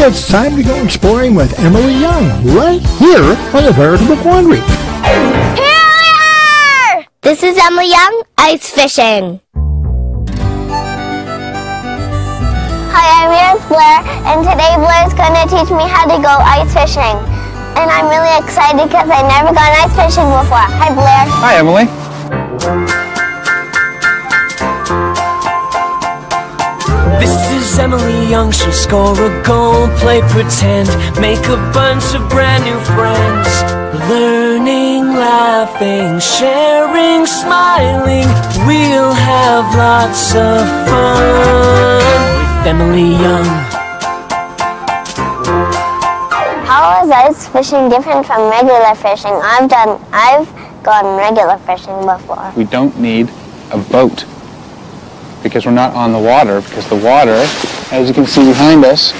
It's time to go exploring with Emily Yeung, right here on the Veritable Quandary. Here we are! This is Emily Yeung, ice fishing. Hi, I'm Erin Blair, and today Blair is going to teach me how to go ice fishing. And I'm really excited because I've never gone ice fishing before. Hi, Blair. Hi, Emily. This Emily Yeung, she'll score a goal, play pretend, make a bunch of brand new friends. Learning, laughing, sharing, smiling, we'll have lots of fun with Emily Yeung. How is ice fishing different from regular fishing? I've done, I've gone regular fishing before. We don't need a boat because we're not on the water because the water, as you can see behind us,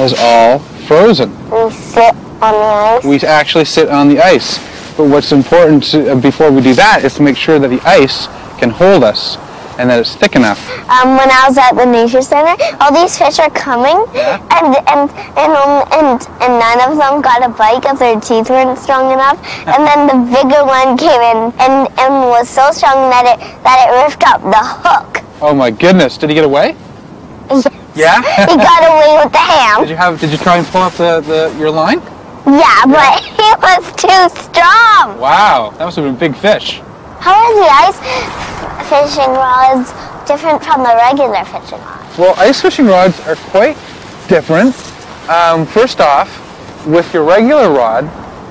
is all frozen. We sit on the ice. We actually sit on the ice. But what's important to, uh, before we do that is to make sure that the ice can hold us and that it's thick enough. um, when I was at the nature center, all these fish are coming, and and and um, and and none of them got a bite because their teeth weren't strong enough. And then the bigger one came in and and was so strong that it that it ripped up the hook. Oh my goodness! Did he get away? Yeah. he got away with the ham. did you have? Did you try and pull up the, the your line? Yeah, but he was too strong. Wow, that must have been a big fish. How are the ice fishing rods different from the regular fishing rods? Well, ice fishing rods are quite different. Um, first off, with your regular rod,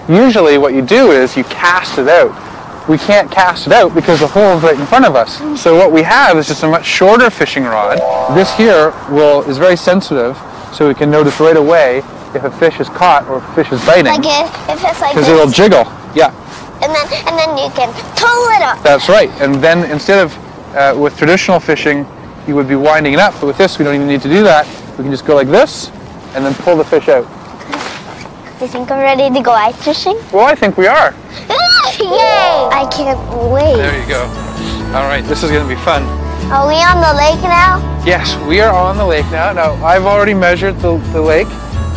usually what you do is you cast it out. We can't cast it out because the hole is right in front of us. So what we have is just a much shorter fishing rod. This here will is very sensitive, so we can notice right away if a fish is caught or if a fish is biting. Like if, if it's like Because it'll jiggle. Yeah, and then and then you can pull it up. that's right. And then instead of uh, with traditional fishing, you would be winding it up. But with this, we don't even need to do that. We can just go like this and then pull the fish out. Do you think I'm ready to go ice fishing? Well, I think we are. Yay! I can't wait. There you go. All right, this is going to be fun. Are we on the lake now? Yes, we are on the lake now. Now, I've already measured the, the lake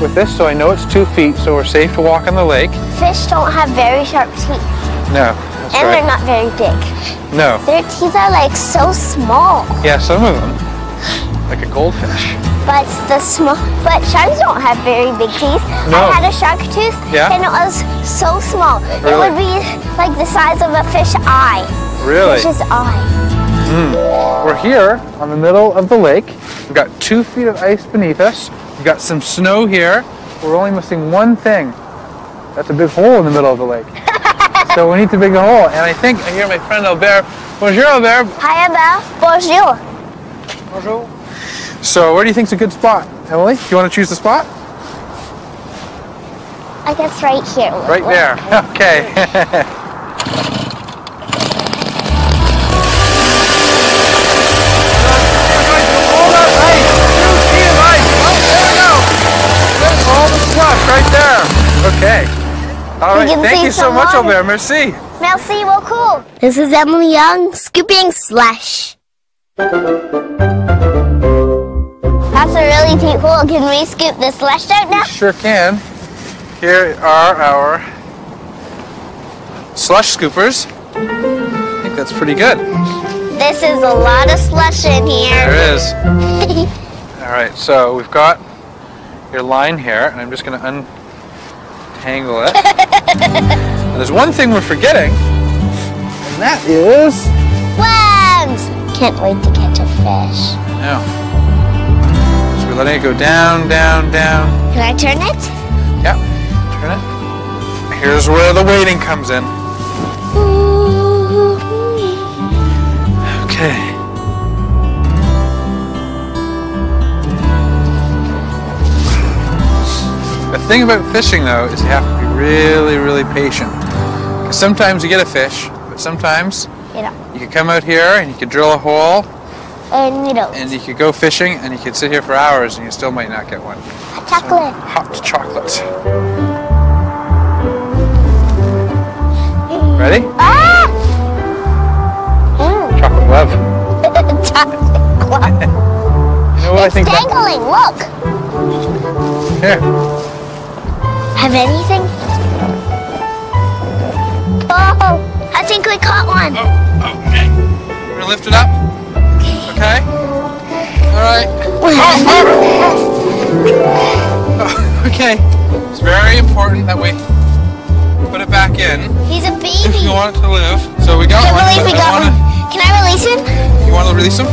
with this, so I know it's two feet, so we're safe to walk on the lake. Fish don't have very sharp teeth, No, and they're not very big. No. Their teeth are like so small. Yeah, some of them, like a goldfish. But the small, but sharks don't have very big teeth. No. I had a shark tooth, Yeah? and it was so small. It would be like the size of a fish eye. Really? Fish's eye. Hmm. We're here on the middle of the lake. We've got two feet of ice beneath us. We've got some snow here. We're only missing one thing. That's a big hole in the middle of the lake. so we need to dig a hole. And I think I hear my friend Albert. Bonjour, Albert. Hi, Albert. Bonjour. Bonjour. So where do you think's a good spot, Emily? Do you want to choose the spot? I guess right here. Right work. there. Okay. All the slush right there. Okay. All right. Thank you so some much, water. Albert. Merci. Merci beaucoup. This is Emily Yeung scooping slush. That's a really deep hole. Can we scoop the slush out now? Sure can. Here are our slush scoopers. I think that's pretty good. This is a lot of slush in here. There is. All right, so we've got your line here, and I'm just going to untangle it. And there's one thing we're forgetting, and that is. Worms! Can't wait to catch a fish. No. We're letting it go down, down, down. Can I turn it? Yep. Turn it. Here's where the waiting comes in. Okay. The thing about fishing, though, is you have to be really, really patient. Because sometimes you get a fish, but sometimes You know, you could come out here and you can drill a hole and you know, and you could go fishing and you could sit here for hours and you still might not get one. A chocolate. Hot chocolate. Ready? Ah! Mm. Chocolate love. chocolate. You know what I It's think? that- dangling. Look. Here. Have anything? Oh, I think we caught one. Oh, okay. We're gonna lift it up. Okay? Alright. Oh, oh. okay. It's very important that we put it back in He's a baby. if you want it to live. So we got I can't one. believe we got one. Can I release him? You want to release him?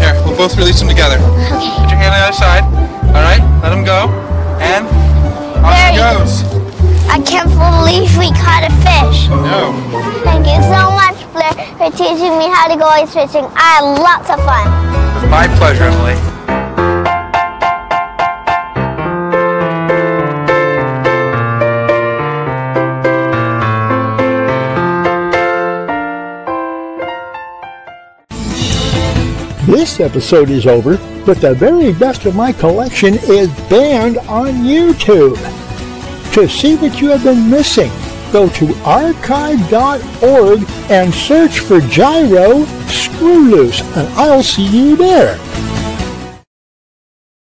Here, we'll both release him together. Okay. Put your hand on the other side. Alright, let him go. And off There he goes. I can't believe we caught a fish. No. Thank you so much, Blair, for teaching me how to go ice fishing. I had lots of fun. It was my pleasure, Emily. This episode is over, but the very best of my collection is banned on YouTube. To see what you have been missing, go to archive.org and search for Gyro Screwloose, and I'll see you there.